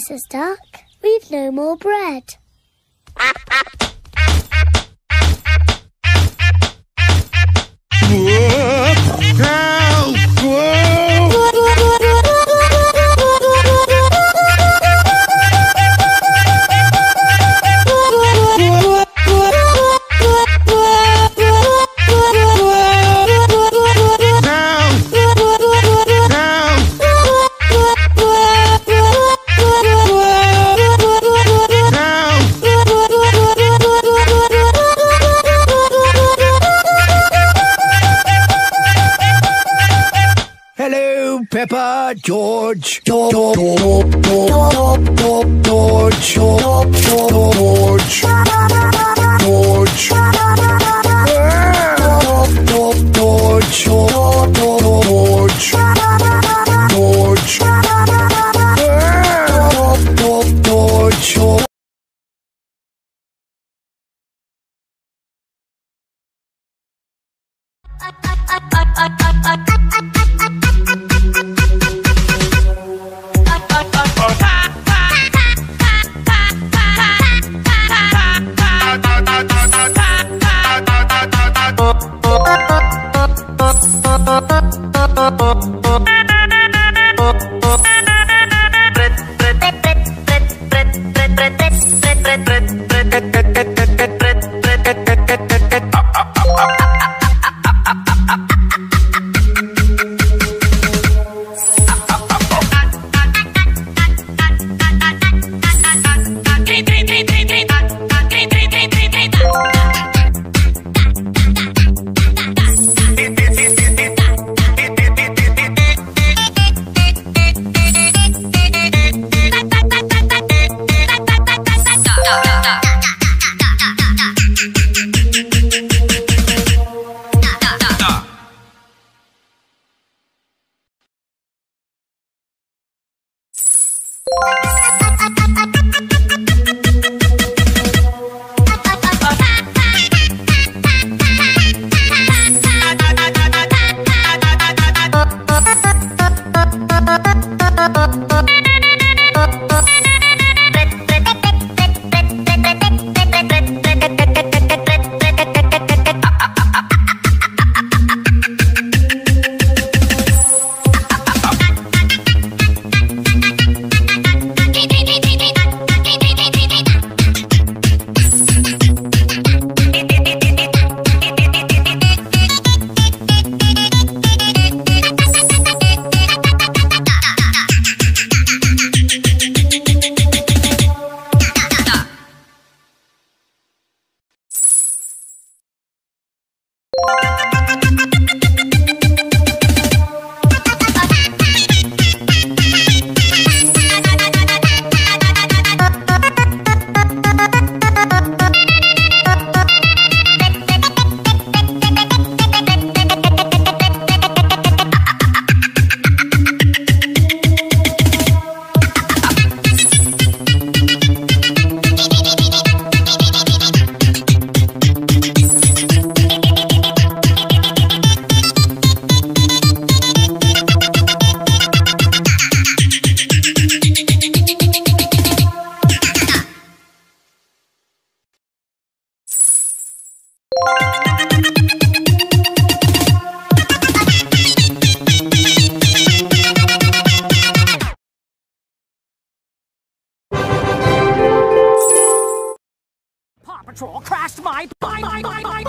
Mrs. Duck. We've no more bread. Hello, George, George, George, George, George, I, I, I, I, I, I, I. pret pret pret pret pret bye, bye, bye, bye.